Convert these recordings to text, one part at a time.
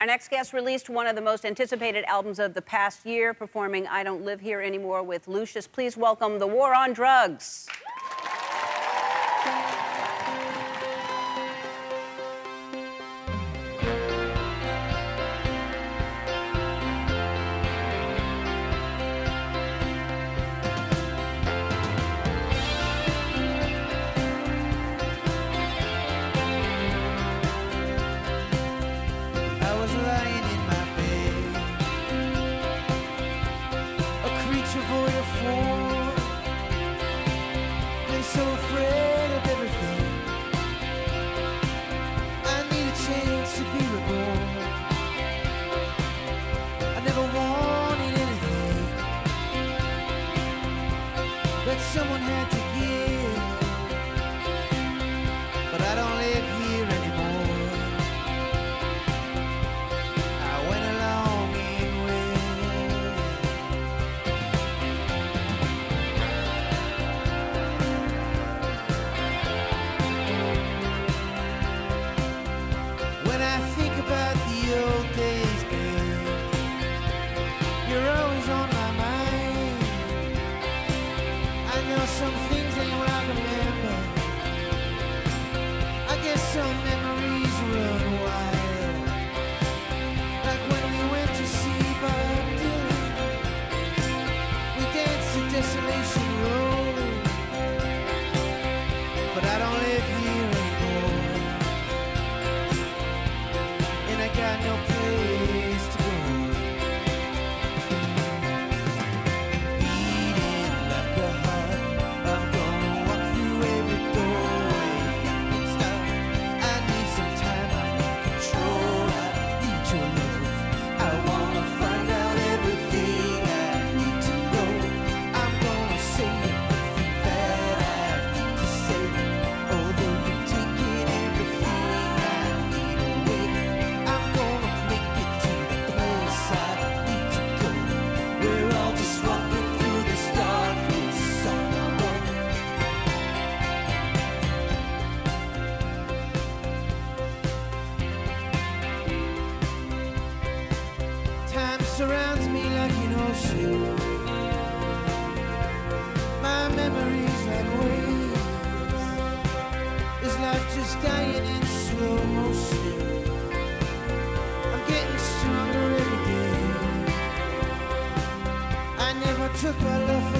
Our next guest released one of the most anticipated albums of the past year, performing I Don't Live Here Anymore with Lucius. Please welcome The War on Drugs. that someone had surrounds me like an ocean. My memories like waves. Is life just dying in slow motion? I'm getting stronger every day. I never took my love.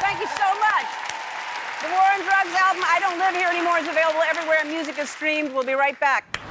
Thank you so much. The War on Drugs album, I Don't Live Here Anymore, is available everywhere music is streamed. We'll be right back.